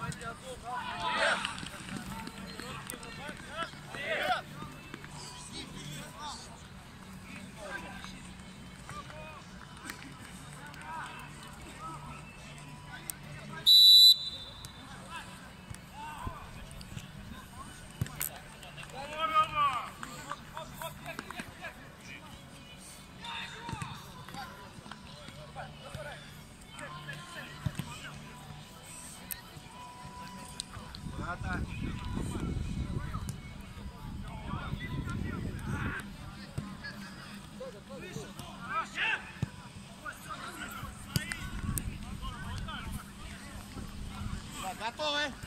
Yeah. Готовы? Внимательно.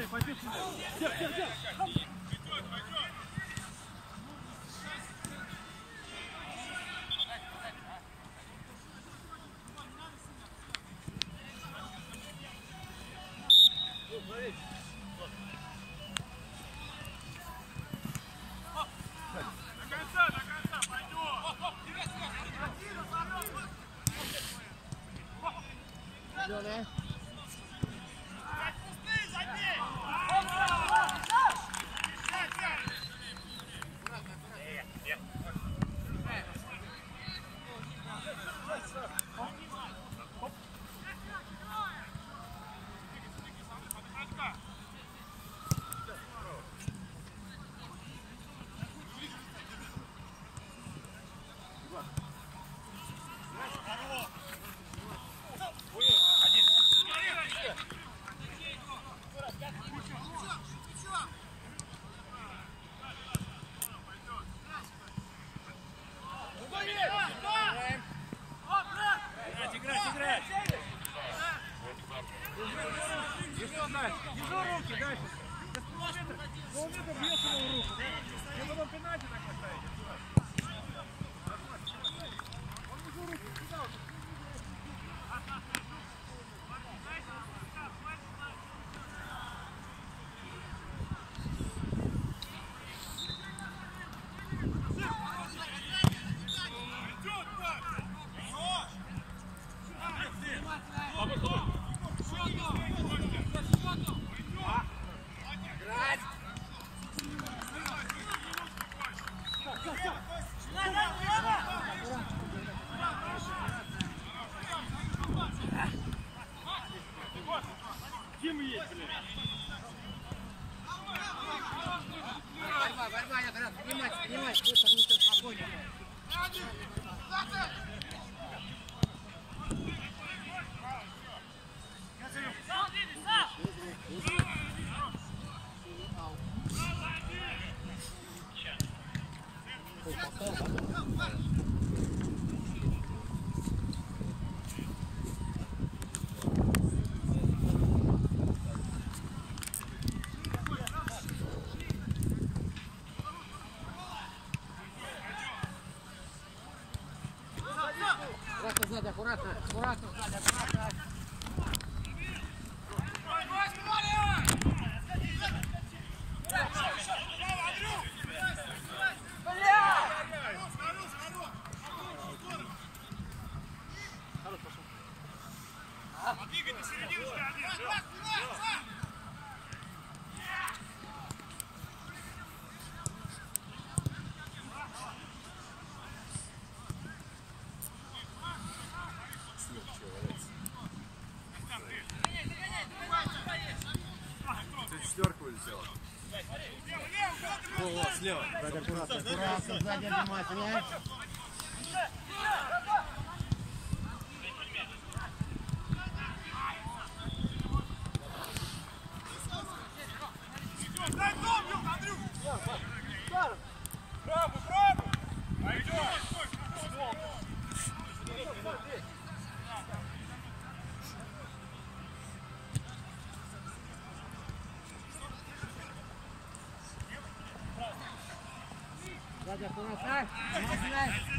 Погоди, погоди, пойди сюда. Где, где, где? Еще дальше. Еще руки дальше. До полметра. Полметра бьет его в руку. Аккуратно сзади, аккуратно, аккуратно сзади, аккуратно. О, о, слева. Сзади аккуратно, аккуратно, сзади обнимать мяч. Правый, правый! Пойдем! Gracias por estar.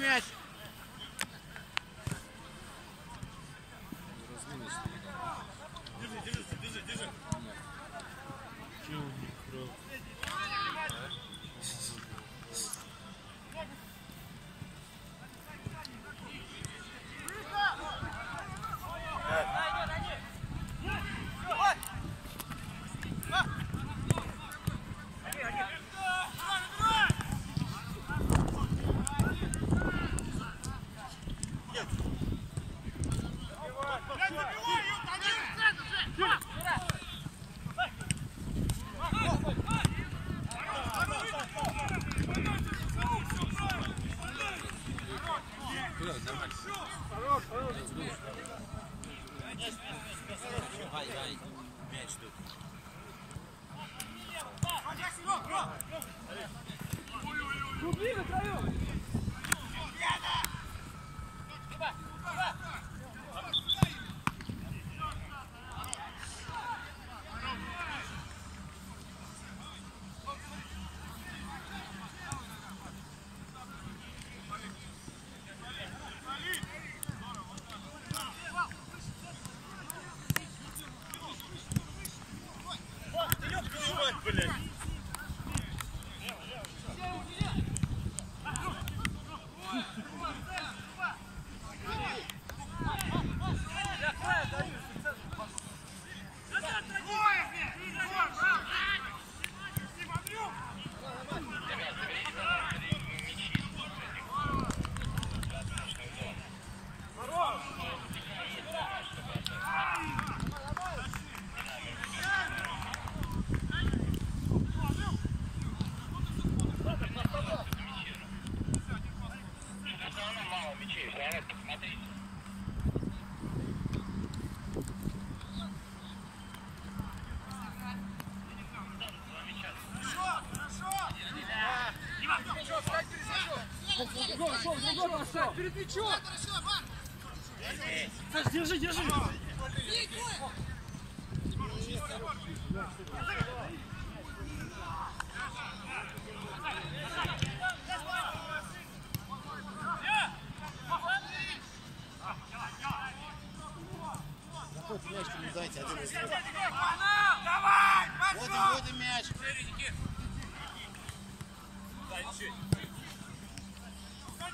match. передвичок! Саш, держи, держи! Заходит мяч, не дайте, один из трех. Давай, пошел! Вот и вот и мяч. Дай, Oh,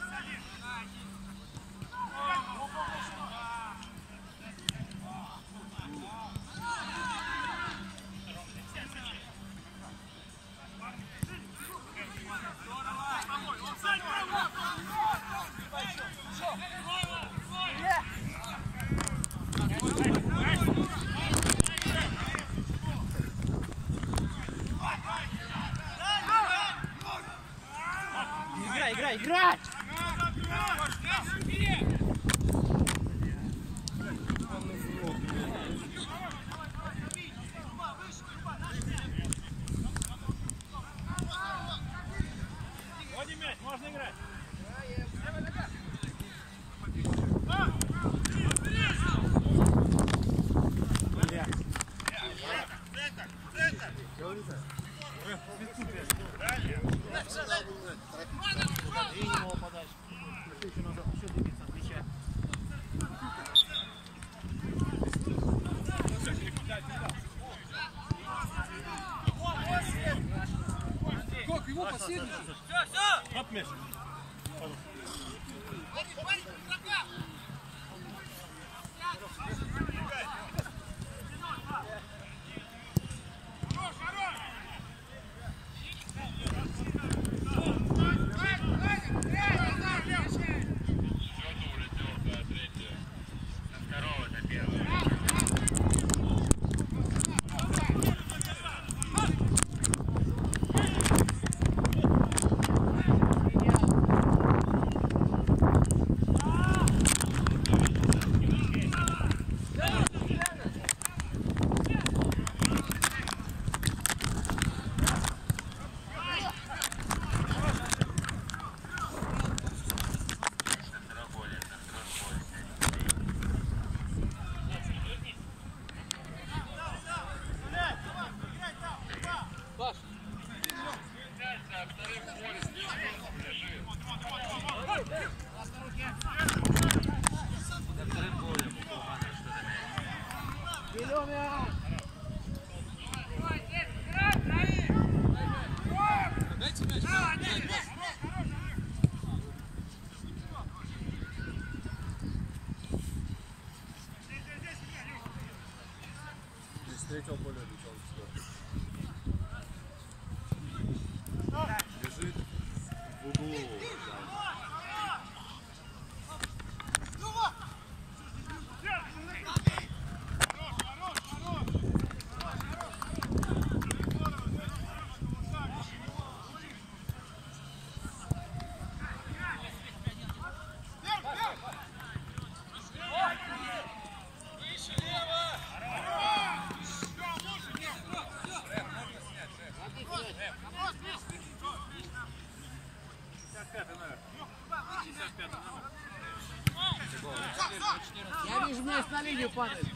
Я вижу, мяч на линию падает.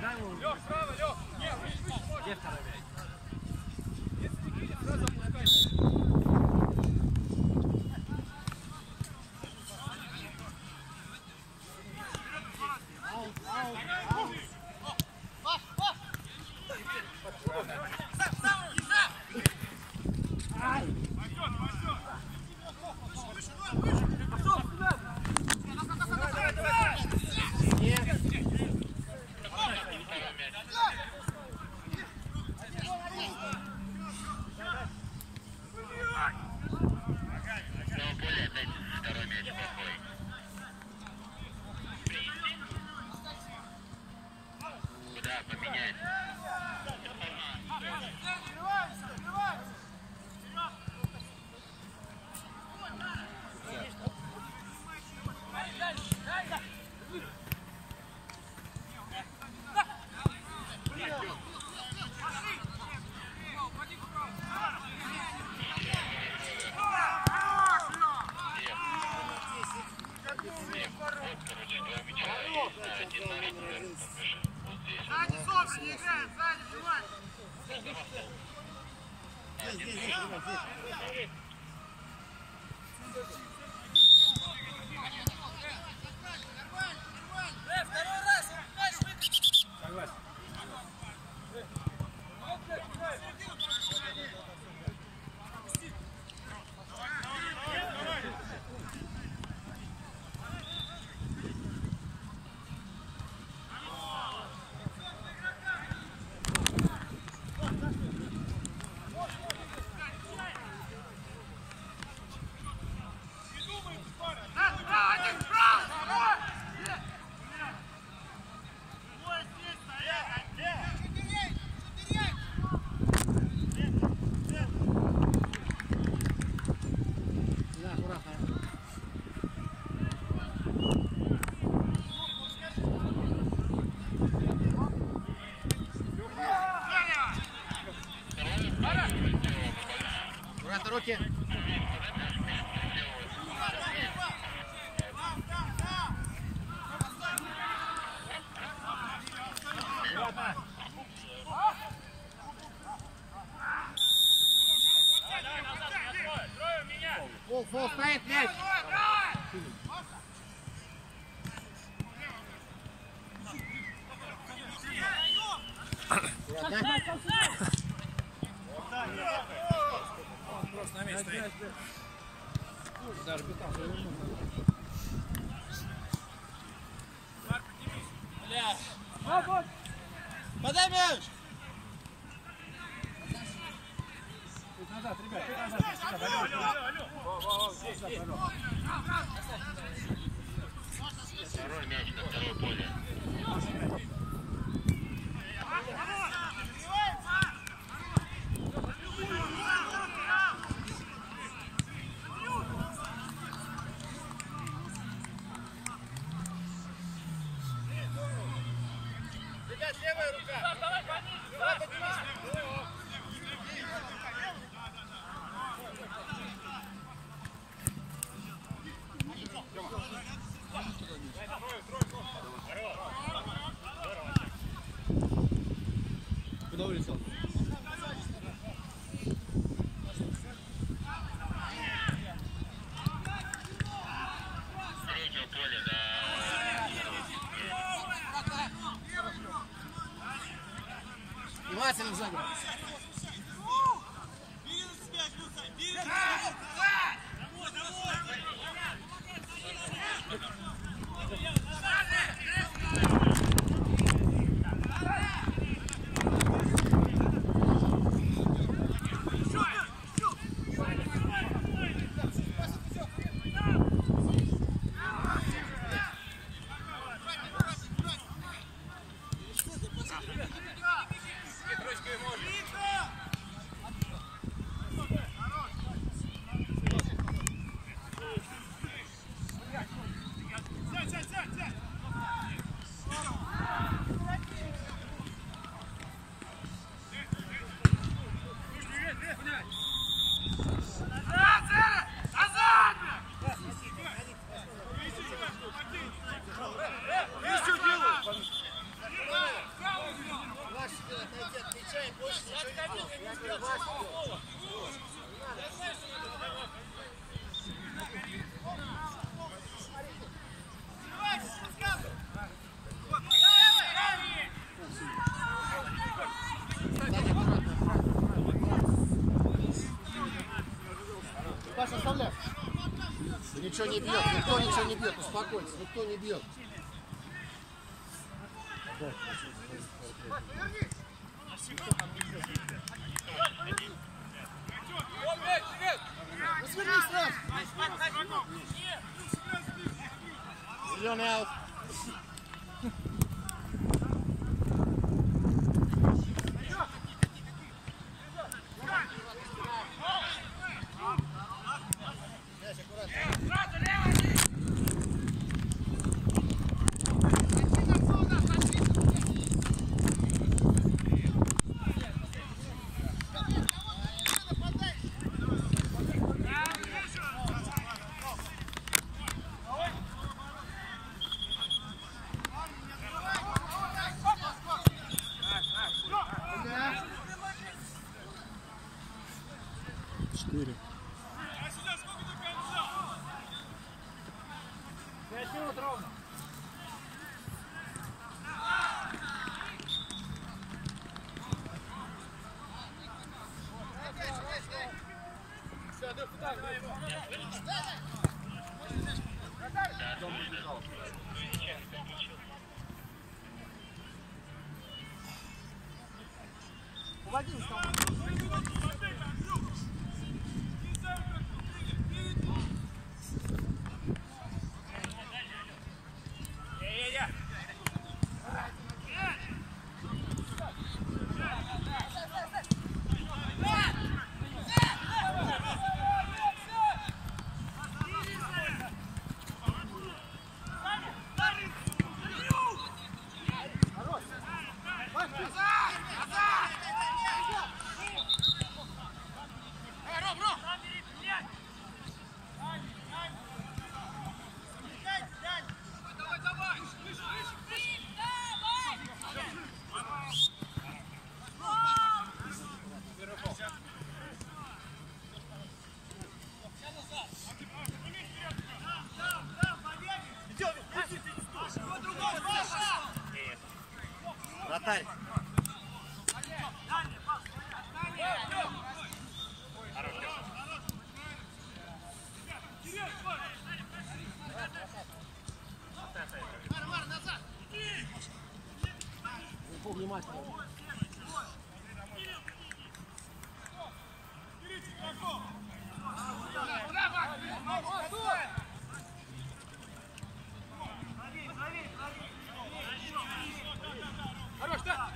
Дай ему. Лег, справа, лег. Нет, Где второй мяч? руки. Волф, Волф, стоит мяч! Спасибо за ничего не бьет, никто ничего не бьет, успокойтесь, никто не бьет. Да, дом убежал. Хорош, да?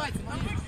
Давайте, поехали.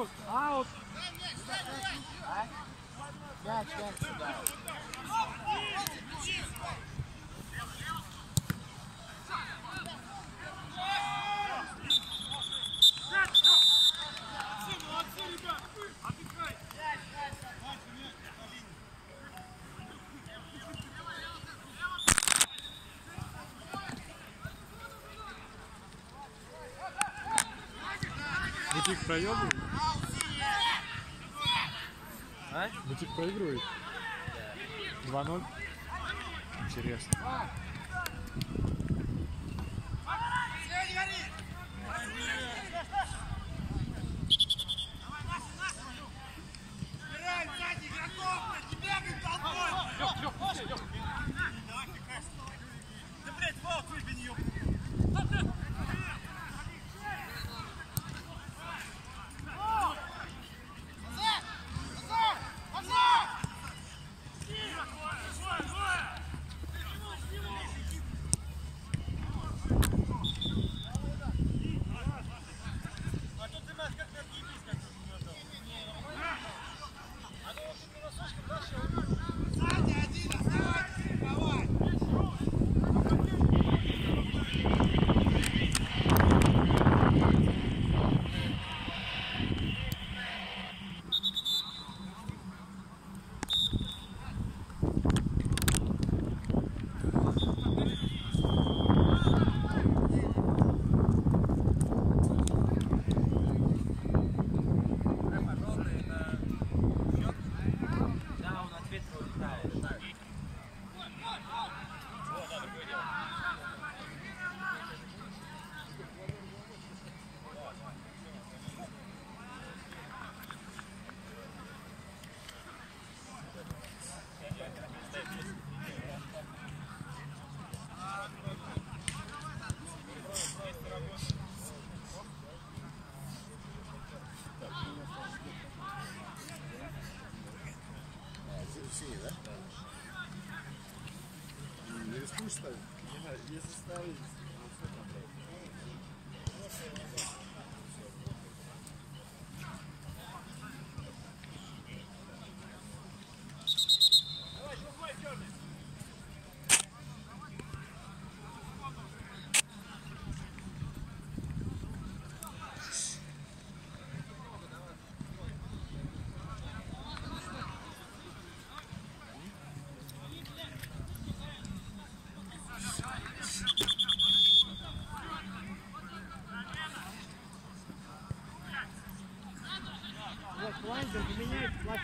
Аут, аут. Мяч, мяч сюда. проебывают? Ну, типа, Бутик проигрывает. 2-0. Интересно. Лёх, Лёх, Лёх. Да, блядь, Валк, выбей, ёпта. Пусть ставить. Если ставить,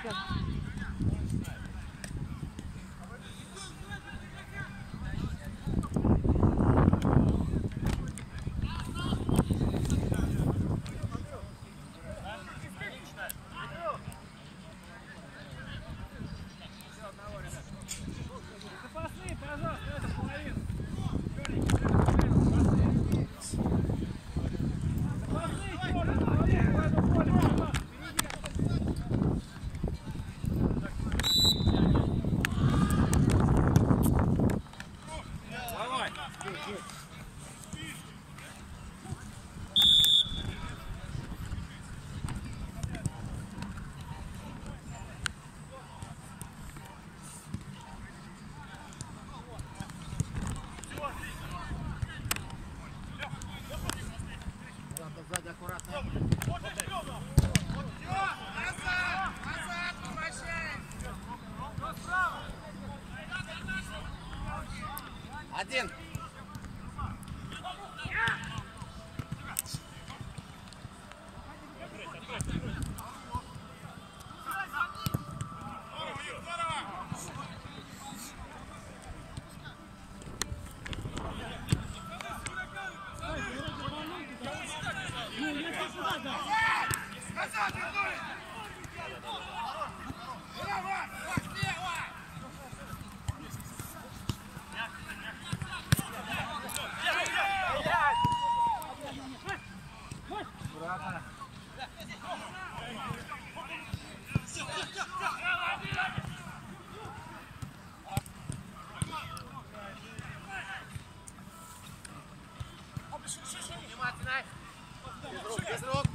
Welcome. Get it off.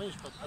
Дай мне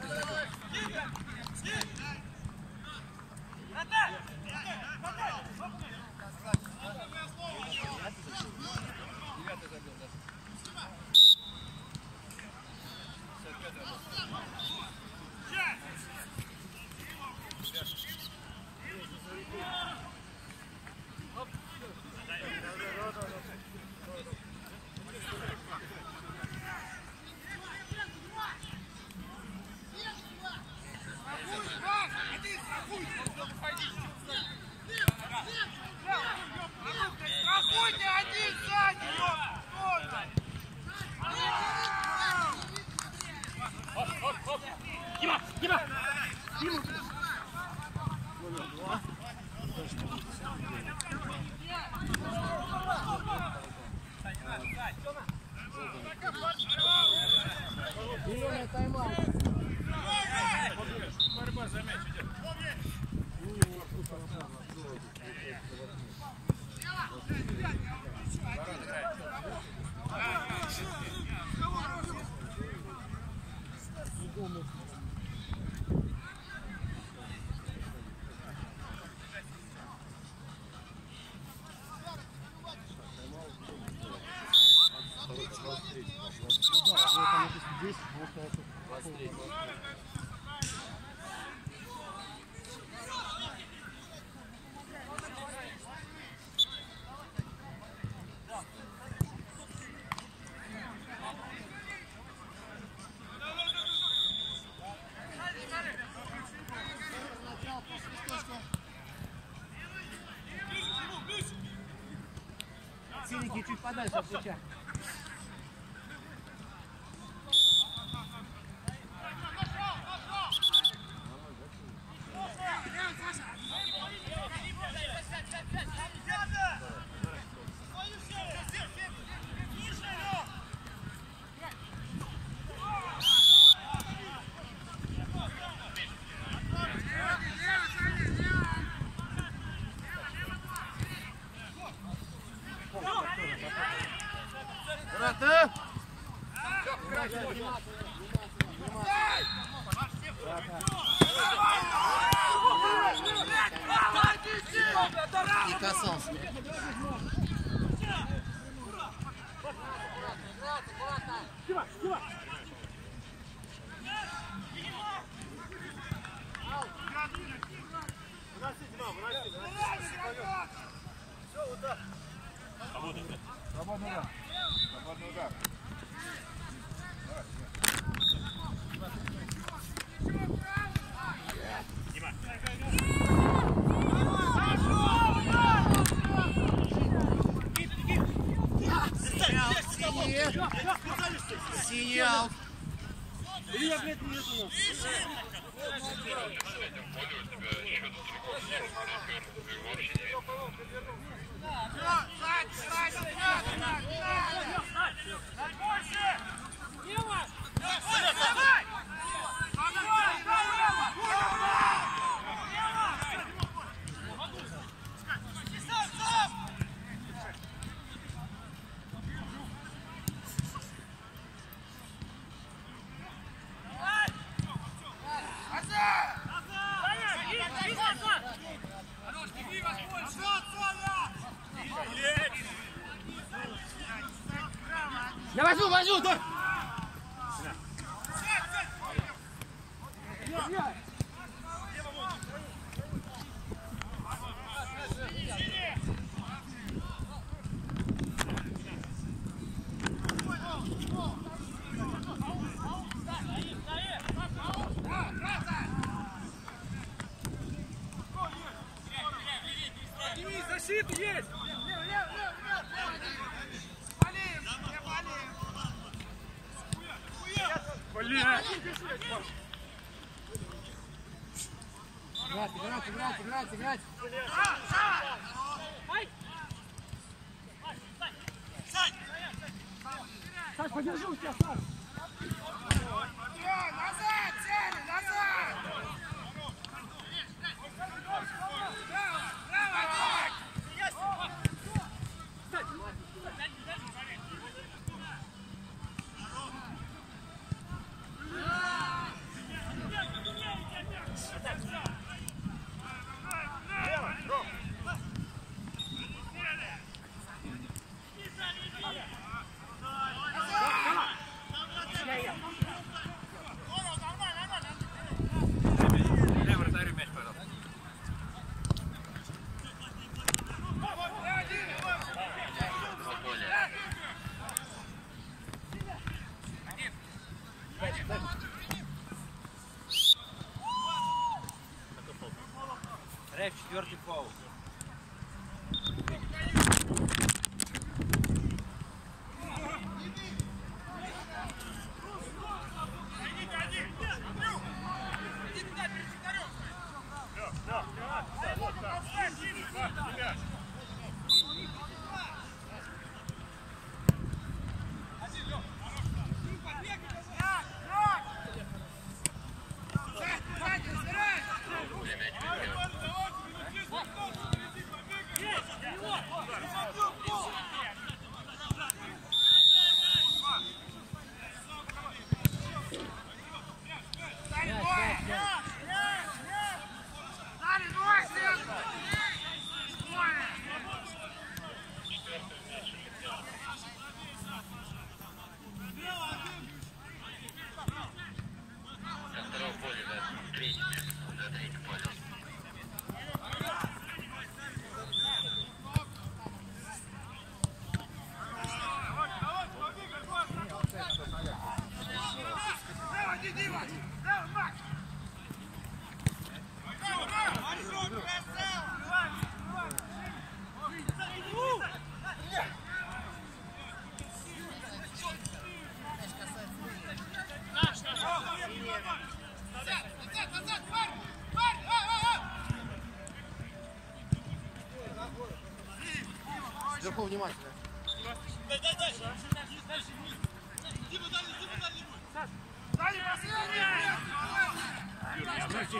Gracias. Руки чуть подальше от плеча. Я возьму, возьму, да! Защита Реф, четвертый фаул. Дима внимательно. Дай, дай, дай. Дима, дали, Дима, дали будет. Саш, дали, последний. Юрий, обрати.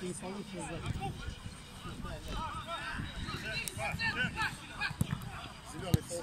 Ты не получится сзади. Зеленый пол.